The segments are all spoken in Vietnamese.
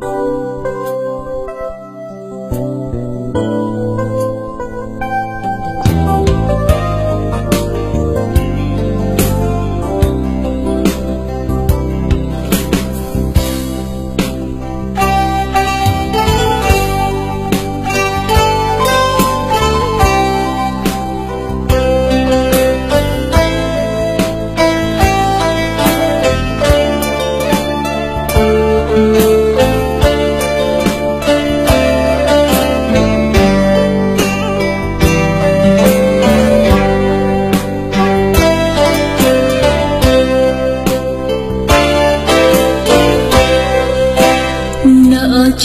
Música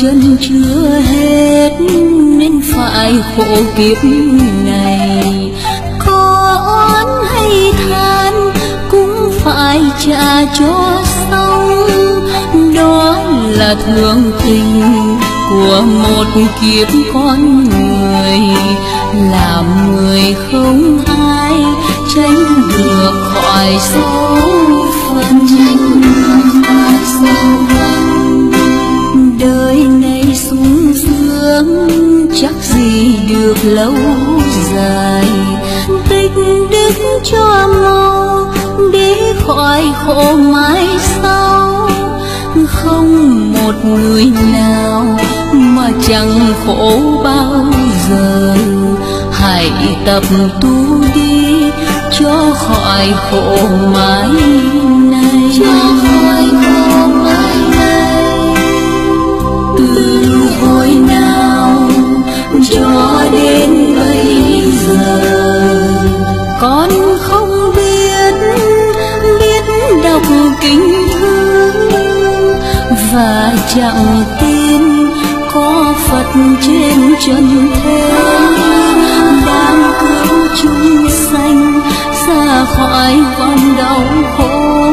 chân chưa hết nên phải khổ kiếp này. Có oán hay than cũng phải trả cho xong đó là thương tình của một kiếp con người. Làm người không ai tránh được khỏi số phận. Chắc gì được lâu dài. Tích đức cho mau để khỏi khổ mãi sau. Không một người nào mà chẳng khổ bao giờ. Hãy tập tu đi cho khỏi khổ mãi này cho khỏi khổ chẳng tin có Phật trên chân thế. Đang cứu chúng sanh ra khỏi con đau khổ.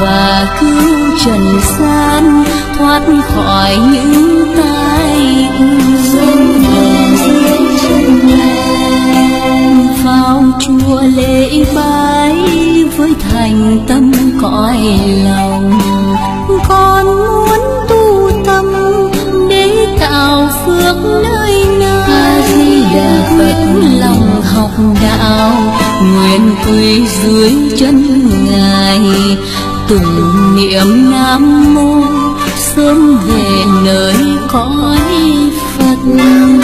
Và cứu trần gian thoát khỏi những tai ương. Dưới chân ngài tụng niệm nam mô sớm về nơi cõi phật.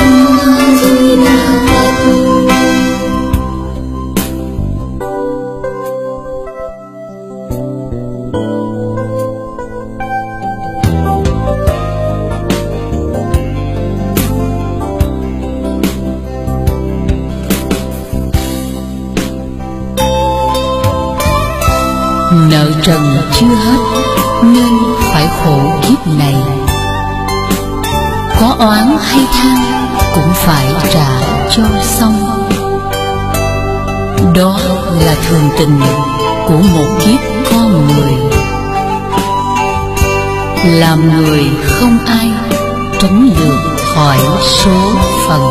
Nợ trần chưa hết, nên phải khổ kiếp này. Có oán hay than cũng phải trả cho xong. Đó là thường tình của một kiếp con người. Làm người không ai tránh được khỏi số phận.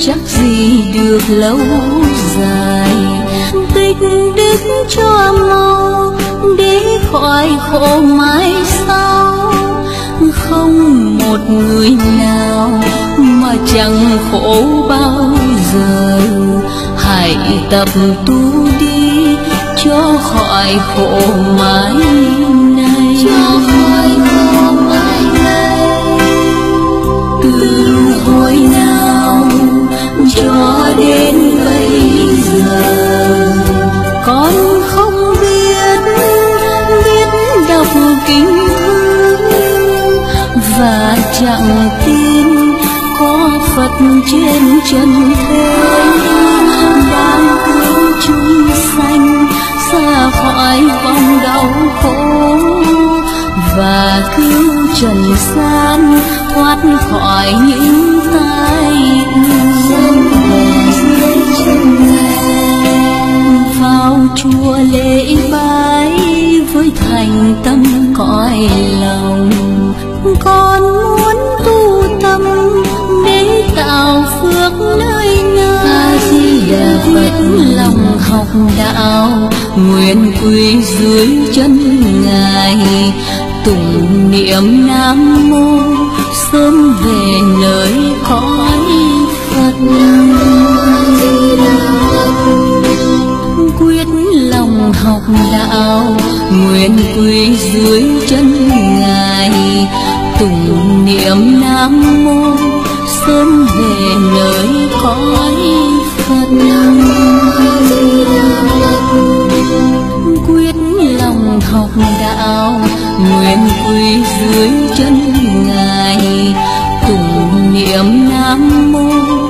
Chắc gì được lâu dài. Tích đức cho mau để khỏi khổ mãi sau. Không một người nào mà chẳng khổ bao giờ. Hãy tập tu đi cho khỏi khổ mãi này cho khỏi khổ mãi này từ hồi nào cho đến bây giờ. Con không biết biết đọc kinh thư và chẳng tin có Phật trên chân thế đang cứu chúng sanh xa khỏi vòng đau khổ và cứu trần gian thoát khỏi những tai Bao phước nơi ngài. a di đà phật lòng học đạo, nguyện quỳ dưới chân ngài. Tụng niệm nam mô, sớm về nơi cõi phật. Quyết lòng học đạo, nguyện quỳ dưới chân ngài. Tụng niệm nam mô sớm về nơi cõi phật quyết lòng học đạo, nguyện quỳ dưới chân ngài, cùng niệm nam mô.